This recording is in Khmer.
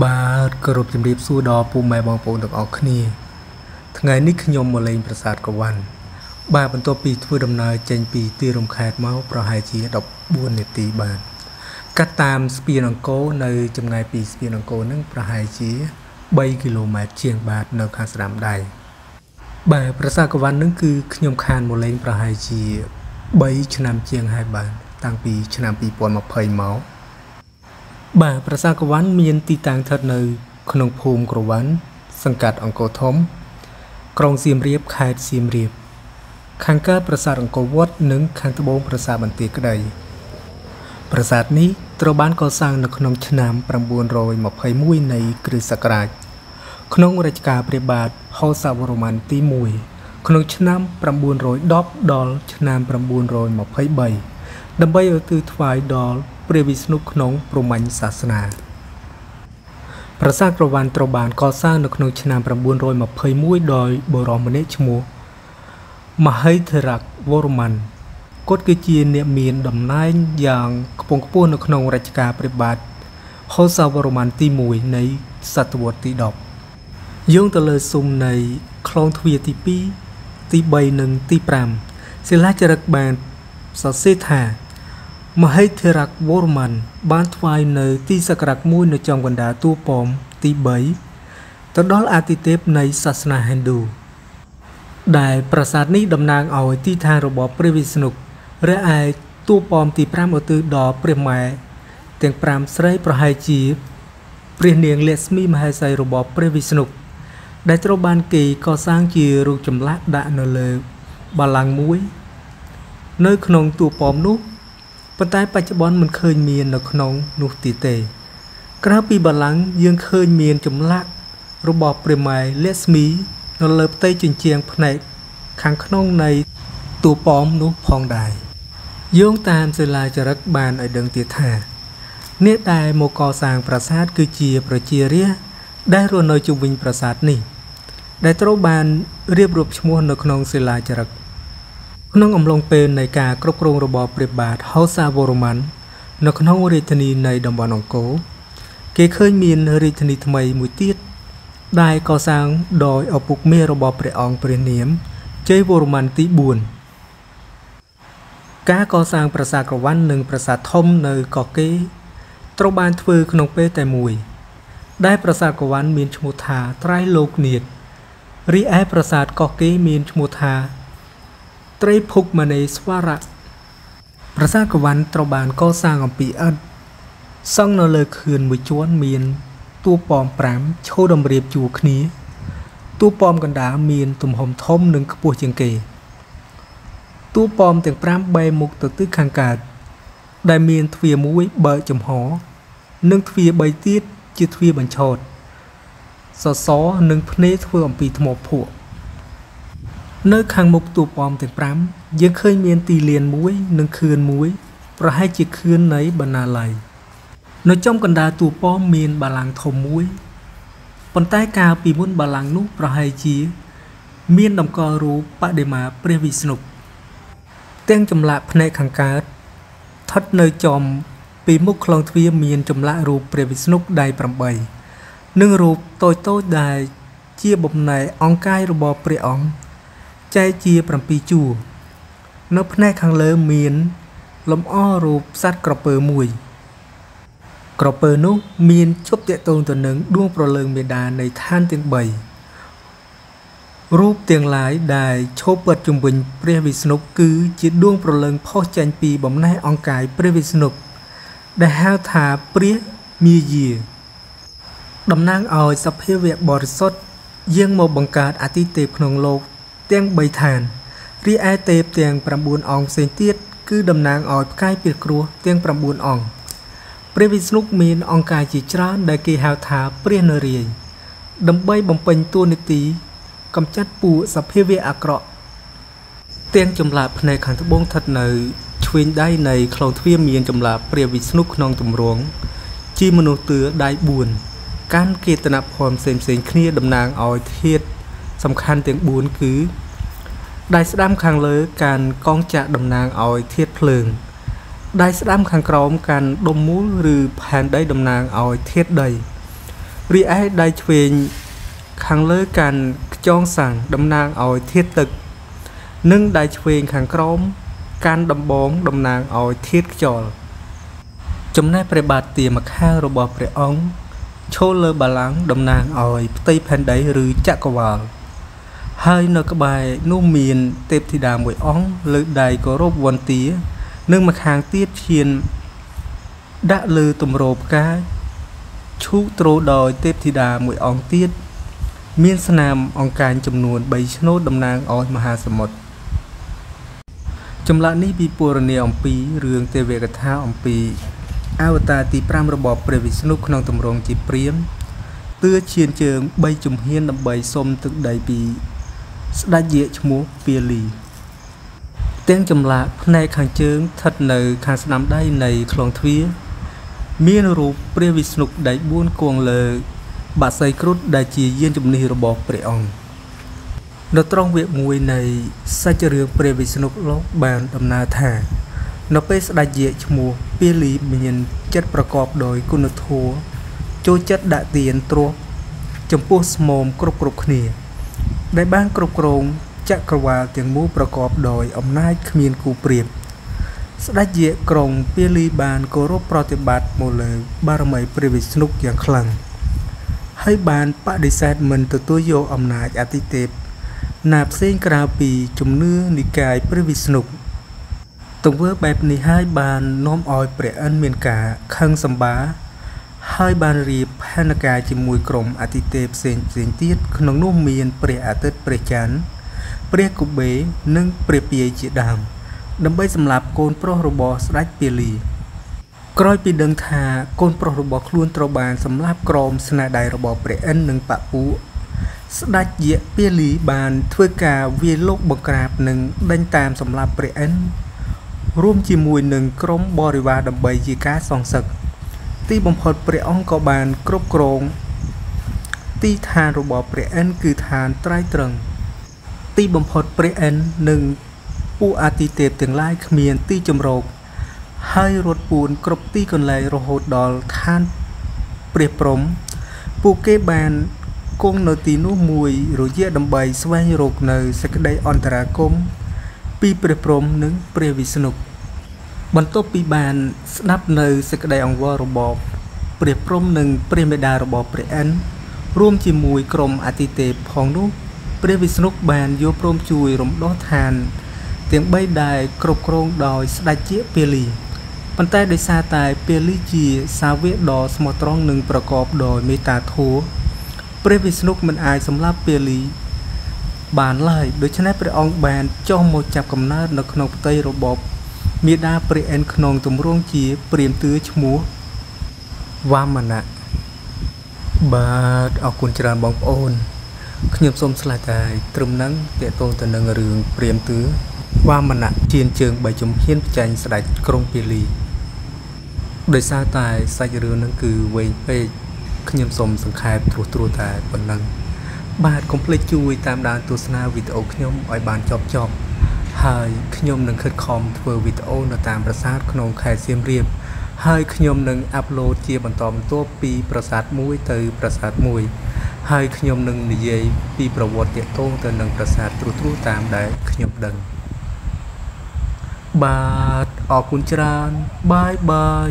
បាទគោរពជំរាបសួរដល់ពូម៉ែបងប្អូនទាំងអស់គ្នា ថ្ងៃនេះខ្ញុំមកលេងប្រាសាទក្រវ៉ាន់បាទបន្ទាប់ពីធ្វើដំណើរចេញពីទីរំខេតមកប្រហែលជា14នាទីបាទកាត់តាមស្ពានអង្គរនៅចម្ងាយពីស្ពានអង្គរនឹងប្រហែលជា3គីឡូម៉ែត្រជាងបាទនៅខាងស្ដាំដៃបាទប្រាសាទក្រវ៉ាន់នឹងគឺខ្ញុំខានមកលេងប្រហែលជា3ឆ្នាំជាងហើយបាទតាំងពីឆ្នាំ2020មក បាទប្រាសាទក្រវ៉ាន់មានទីតាំងស្ថិតនៅ ក្នុងភូមិក្រវ៉ាន់សង្កាត់អង្គរធំ ក្រុងសៀមរាបខេត្តសៀមរាប ខាងកើតប្រាសាទអង្គរវត្តនិង ខាងត្បូងប្រាសាទបន្ទាយក្តីប្រាសាទនេះត្រូវបានកសាងនៅក្នុងឆ្នាំ921នៃគ្រិស្តសករាជក្នុងរជ្ជកាលព្រះបាទហោសាវរ្ម័នទី1ក្នុងឆ្នាំ910ដល់ឆ្នាំ923ដើម្បីឧទ្ទិសថ្វាយដល់ ព្រះវិស្ណុក្នុងព្រហ្មញ្ញសាសនាប្រាសាទក្រវ៉ាន់ត្រូវបានកសាងនៅក្នុងឆ្នាំ921ដោយបុរសម្នាក់ឈ្មោះមហេធរៈវរ្ម័នគាត់គឺជាអ្នកមានតំណែងយ៉ាងខ្ពង់ខ្ពស់នៅក្នុងរជ្ជកាលព្រះបាទហូសាវរ្ម័នទី1នៃសតវត្សទី10យោងទៅលើស៊ុំនៃខ្លងទ្វារទី2ទី3និងទី5សិលាចារឹកបានសរសេរថា មហេធរៈវរ្ម័នបានថ្វាយនៅទីសក្ការៈមួយនៅចំកណ្ដាលតួប៉មទី3ទៅដល់អាទិទេពនៃសាសនាហិណ្ឌូដែលប្រាសាទនេះតំណាងឲ្យទីឋានរបស់ព្រះវិស្ណុរីឯតួប៉មទី5ឧទ្ទិសដល់ព្រះម៉ែទាំង5ស្រីប្រហែលជាព្រះនាងលក្ស្មីមហេសីរបស់ព្រះវិស្ណុដែលត្រូវបានគេកសាងជារូបចម្លាក់ដាក់នៅលើបល្ល័ង្កមួយ នៅក្នុងតួប៉មនោះ ប៉ុន្តែបច្ចុប្បន្នមិនឃើញមាននៅក្នុងនោះទៀតទេ ក្រៅពីបល្ល័ង្កយើងឃើញមានចម្លាក់របស់ព្រះម៉ែលក្ស្មីនៅលើផ្ទៃជញ្ជាំងផ្នែកខាងក្នុងនៃតួប៉មនោះផងដែរយោងតាមសិលាចារឹកបានឲ្យដឹងទៀតថាអ្នកដែលមកកសាងប្រាសាទគឺជាប្រជារាស្ត្រដែលរស់នៅជុំវិញប្រាសាទនេះ ដែលត្រូវបានរៀបរាប់ឈ្មោះនៅក្នុងសិលាចារឹក ក្នុងអំឡុងពេលនៃការគ្រប់គ្រងរបស់ព្រះបាទហោសាវរ្ម័ននៅក្នុងរាជធានីនៃតំបន់អង្គរគេឃើញមានរាជធានីថ្មីមួយទៀតដែលកសាងដោយឪពុកមារបស់ព្រះអង្គព្រះនាមជ័យវរ្ម័នទី4ការកសាងប្រាសាទក្រវ៉ាន់និងប្រាសាទធំនៅកោះកេរត្រូវបានធ្វើក្នុងពេលតែមួយ ដែលប្រាសាទក្រវ៉ាន់មានឈ្មោះថាត្រៃលោកនាថរីឯប្រាសាទកោះកេរមានឈ្មោះថា ត្រីភុកមនេស្វរៈប្រាសាទកវ៉ាន់ត្រូវបានកសាងអំពីឥដ្ឋសង់នៅលើខឿនមួយជាន់មានតួប៉ម5ឈរតម្រៀបជួរគ្នាតួប៉មកណ្ដាលមានទំហំធំនិងខ្ពស់ជាងគេតួប៉មទាំង5បែរមុខទៅទិសខាងកើតដែលមានទ្វារមួយបើកចំហ និងទ្វារ3ទៀតជាទ្វារបញ្ឆោតសសរនិងភ្នែកធ្វើអំពីថ្មភក់ នៅខាងមុខតួប៉មទាំង5យើងឃើញមានទីលានមួយនិងខឿនមួយ ប្រហែលជាខឿននៃបណ្ណាល័យនៅចំកណ្ដាលតួប៉មមានបាឡាំងធំមួយប៉ុន្តែកាលពីមុនបាឡាំងនោះប្រហែលជា មានតម្កល់រូបបដិមាព្រះវិស្ណុទាំងចម្លាក់ភ្នែកខាងកើតស្ថិតនៅចំពីមុខខ្លងទ្វារមានចម្លាក់រូបព្រះវិស្ណុដៃ8និងរូបតូចៗដែលជាបំណែកអង្កាយរបស់ព្រះអង្គ ចែកជា7ជួរនៅផ្នែកខាងលើមានលំអរូបសត្វក្រពើមួយ ក្រពើនោះមានជប់តាក់ទងទៅនឹងដួងប្រលើងមេដានៃឋានទាំង3រូបទាំងឡាយដែលឈប់ពិតជំវិញព្រះវិស្ណុគឺជាដួងប្រលើងផុសចេញពីបំណែកអង្កាយព្រះវិស្ណុដែលហៅថាព្រះមាយាតំណាងឲ្យសភាវៈបរិសុទ្ធយាងមកបង្កើតអតិទេពក្នុងលោក ទាំង3ឋានរីឯទេពទាំង9អង្គផ្សេងទៀតគឺតំណាងឲ្យផ្កាយពីគ្រោះទាំង9អង្គព្រះវិស្ណុមានអង្គកាយជាច្រើនដែលគេហៅថាព្រះនរាយណ៍ដើម្បីបំពេញតួនាទីកំចាត់ពួកសភាវៈអាក្រក់ទាំងចម្លាក់ភ្នែកខាងត្បូងស្ថិតនៅឆ្វេងដៃនៃខ្លងទ្វារមានចម្លាក់ព្រះវិស្ណុក្នុងទម្រង់ជាមនុស្សទឿដៃ4កាន់កេតនភ័ណ្ឌផ្សេងៗគ្នាតំណាងឲ្យធាតុ សំខាន់ទាំង4គឺដៃស្ដាំខាងលើកាន់កងចាក់តំណាងឲ្យធាតុភ្លើងដៃស្ដាំខាងក្រោមកាន់ដុំមូលឬផែនដីតំណាងឲ្យធាតុដីរីឯដៃឆ្វេងខាងលើកាន់ខ្យងសាំងតំណាងឲ្យធាតុទឹក និងដៃឆ្វេងខាងក្រោមកាន់ដំបងតំណាងឲ្យធាតុខ្យល់ចំណែកព្រះបាទទាម្ខាងរបស់ព្រះអង្គឈរលើបល្ល័ង្កតំណាងឲ្យផ្ទៃផែនដីឬចក្រវាឡ ហើយនៅក្បែរនោះមានទេពធីតាមួយអង្គលើដៃគោរពវន្តានិងម្ខាងទៀតឈាន ដាក់លើទម្រផ្កាឈូកទ្រដោយទេពធីតាមួយអង្គទៀតមានស្នាមអង្កាញចំនួន3ឆ្នូតតំណាងឲ្យមហាសមុទ្រចម្លាក់នេះពិពណ៌នាអំពីរឿងទេវកថាអំពីអវតារទី5របស់ព្រះវិស្ណុក្នុងទម្រង់ជាព្រាមទឿឈានជើង3ជំហានដើម្បីសុំទឹកដីពី ស្ដេចយាកឈ្មោះពាលីទាំងចម្លាក់ផ្នែកខាងជើងស្ថិតនៅខាងស្ដាំដៃនៃខ្លងទ្វារមានរូបព្រះវិស្ណុដៃ4គង់លើបាក់សីគ្រុឌដែលជាយានជំនិះរបស់ព្រះអង្គនៅត្រង់វគ្គមួយនៃសាច់រឿងព្រះវិស្ណុលោកបានដំណើរថា នៅពេលស្ដេចយាកឈ្មោះពាលីមានចិត្តប្រកបដោយគុណធម៌ចូលចិត្តដាក់ទានទ្រព្យចំពោះស្មោមគ្រប់គ្រប់គ្នា ដែលបានគ្រប់គ្រងចក្រវាលទាំងមូលប្រកបដោយអំណាចគ្មានគូប្រៀបស្ដេចយាកក្រុងពាលីបានគោរពប្រតិបត្តិមកលើបារមីព្រះវិស្ណុយ៉ាងខ្លាំងហើយបានបដិសេធមិនទទួលយកអំណាចអតិទេពណាផ្សេងក្រៅពីជំនឿនិកាយព្រះវិស្ណុទង្វើបែបនេះហើយបាននាំឲ្យព្រះឥន្ទមានការខឹងសម្បា ហើយបានរៀបផែនការជាមួយក្រុមអតិទេពផ្សេងផ្សេងទៀតក្នុងនោះមានព្រះអាទិត្យព្រះច័ន្ទព្រះគបេនិងព្រះពាយជាដើមដើម្បីសម្លាប់កូនប្រុសរបស់ស្ដេចពាលីក្រោយពីដឹងថាកូនប្រុសរបស់ខ្លួនត្រូវបានសម្លាប់ក្រោមស្នាដៃរបស់ព្រះឥន្ទនិងបពុស្ដេចយៈពាលីបានធ្វើការវាយលុកបង្ក្រាបនិងដេញតាមសម្លាប់ព្រះឥន្ទរួមជាមួយនឹងក្រុមបរិវារដើម្បីជាការសងសឹក ទីបំផុតព្រះអង្គក៏បានគ្រប់គ្រងទីឋានរបស់ព្រះឥន្ទគឺឋានត្រៃត្រឹង ទីបំផុតព្រះឥន្ទនិងពួកអាទិទេពទាំងឡាយគ្មានទីជម្រកហើយរត់ពួនគ្រប់ទីកន្លែងរហូតដល់ឋានព្រះព្រំ ពួកគេបានគង់នៅទីនោះមួយរយៈដើម្បីស្វែងរកនៅសេចក្តីអន្តរាគមពីព្រះព្រំនិងព្រះវិស្ណុ បន្ទាប់ពីបានស្ដាប់នៅសេចក្តីអង្វររបស់ព្រះព្រំនិងព្រះមេដារបស់ព្រះអិនរួមជាមួយក្រុមអតិទេពផងនោះព្រះវិស្ណុបានយកព្រមជួយរំដោះឋាន ទាំង3ដែលគ្រប់គ្រងដោយស្ដេចជាពាលីប៉ុន្តែដោយសារតែពាលីជាសាវកដ៏ស្មោះត្រង់និងប្រកបដោយមេត្តាធម៌ព្រះវិស្ណុមិនអាចសម្លាប់ពាលីបានឡើយដូច្នេះព្រះអង្គបានចុះមកចាប់កំណើតនៅក្នុងផ្ទៃរបប មេដាព្រះអិនក្នុងទម្រង់ជាព្រាមទឿឈ្មោះវមណៈបាទអរគុណច្រើនបងប្អូនខ្ញុំសូមឆ្លើយតែត្រឹមហ្នឹងតេតងទៅនឹងរឿងព្រាមទឿវមណៈជានជើងបីជំហានបច្ចេញស្ដេចក្រុងពាលីដោយសារតែសាច់រឿងហ្នឹងគឺវែងពេកខ្ញុំសូមសង្ខេបត្រួសត្រួសតែប៉ុណ្ណឹងបាទកុំភ្លេចជួយតាមដានទស្សនាវីដេអូខ្ញុំឲ្យបានចប់ចប់ ហើយខ្ញុំនឹងខិតខំធ្វើវីដេអូនៅតាមប្រាសាទក្នុងខេត្តសៀមរាបហើយខ្ញុំនឹងអាប់ឡូតជាបន្តបន្ទាប់ពីប្រាសាទមួយទៅប្រាសាទមួយហើយខ្ញុំនឹងនិយាយពីប្រវត្តិទាក់ទងទៅនឹងប្រាសាទត្រួសត្រាសតាមដែលខ្ញុំដឹងបាទអរគុណច្រើនបាយបាយ